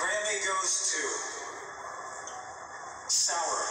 Grammy goes to Sour,